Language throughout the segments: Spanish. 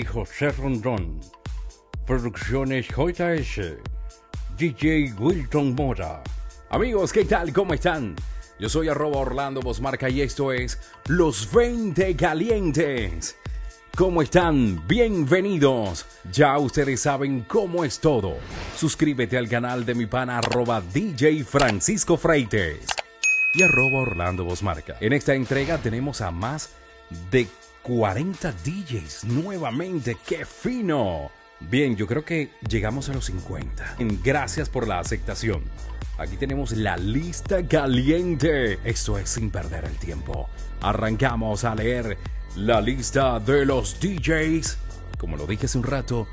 y José Rondón. Producciones JS. DJ Wilton Mora. Amigos, ¿qué tal? ¿Cómo están? Yo soy arroba Orlando Bosmarca y esto es Los 20 Calientes. ¿Cómo están? Bienvenidos. Ya ustedes saben cómo es todo. Suscríbete al canal de mi pana arroba DJ Francisco Freites y arroba Orlando Bosmarca. En esta entrega tenemos a más de 40 DJs nuevamente. ¡Qué fino! Bien, yo creo que llegamos a los 50. Gracias por la aceptación. Aquí tenemos la lista caliente. Esto es sin perder el tiempo. Arrancamos a leer la lista de los DJs. Como lo dije hace un rato,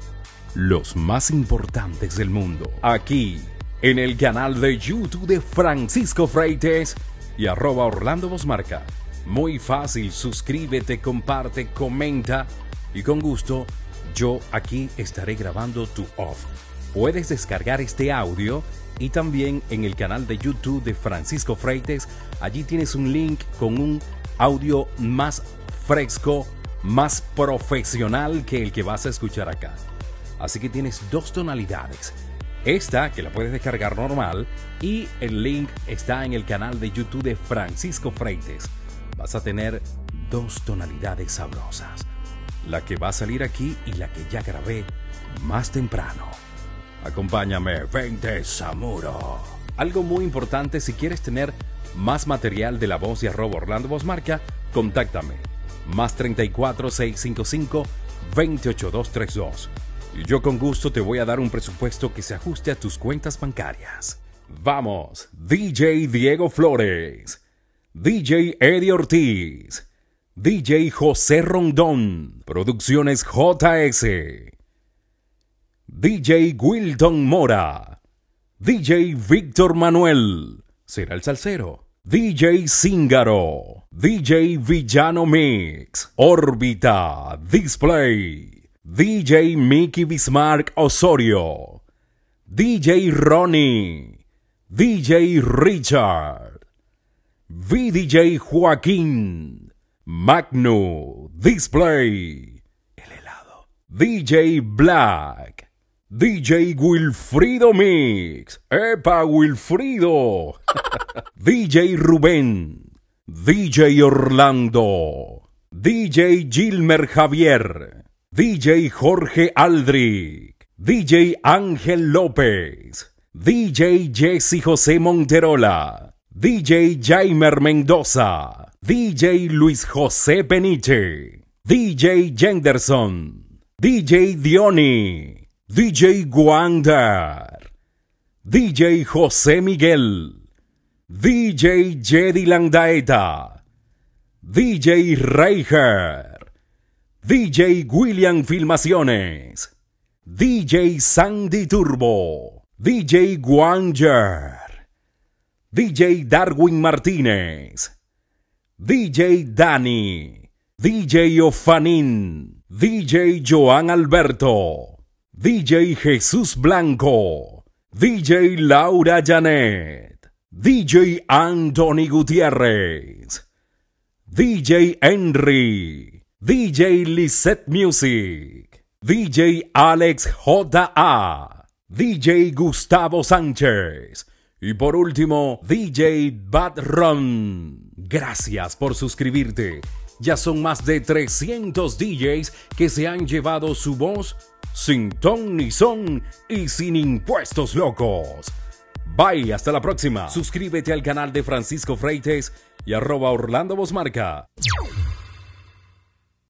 los más importantes del mundo. Aquí, en el canal de YouTube de Francisco Freites y arroba Orlando Bosmarca. Muy fácil, suscríbete, comparte, comenta y con gusto yo aquí estaré grabando tu off. Puedes descargar este audio y también en el canal de YouTube de Francisco Freites. Allí tienes un link con un audio más fresco, más profesional que el que vas a escuchar acá. Así que tienes dos tonalidades. Esta que la puedes descargar normal y el link está en el canal de YouTube de Francisco Freites vas a tener dos tonalidades sabrosas. La que va a salir aquí y la que ya grabé más temprano. Acompáñame, 20 Samuro. Algo muy importante, si quieres tener más material de la voz de arroba Orlando Bosmarca, contáctame. Más 34 655 28232. Y yo con gusto te voy a dar un presupuesto que se ajuste a tus cuentas bancarias. Vamos, DJ Diego Flores. DJ Eddie Ortiz, DJ José Rondón, Producciones JS, DJ Wilton Mora, DJ Víctor Manuel, será el salsero, DJ Zingaro, DJ Villano Mix, Órbita, Display, DJ Mickey Bismarck Osorio, DJ Ronnie, DJ Richard. VDJ Joaquín, Magno, Display, El helado, DJ Black, DJ Wilfrido Mix, Epa Wilfrido, DJ Rubén, DJ Orlando, DJ Gilmer Javier, DJ Jorge Aldrich, DJ Ángel López, DJ Jesse José Monterola. DJ Jaimer Mendoza, DJ Luis José Peniche, DJ Jenderson, DJ Dioni, DJ Guander, DJ José Miguel, DJ Jedi Landaeta, DJ Reicher, DJ William Filmaciones, DJ Sandy Turbo, DJ Guanger. DJ Darwin Martínez, DJ Dani, DJ Ofanin, DJ Joan Alberto, DJ Jesús Blanco, DJ Laura Janet, DJ Anthony Gutiérrez, DJ Henry, DJ Lisette Music, DJ Alex J.A., DJ Gustavo Sánchez, y por último, DJ Bad Run. Gracias por suscribirte. Ya son más de 300 DJs que se han llevado su voz sin ton ni son y sin impuestos locos. Bye, hasta la próxima. Suscríbete al canal de Francisco Freites y arroba Orlando Bosmarca.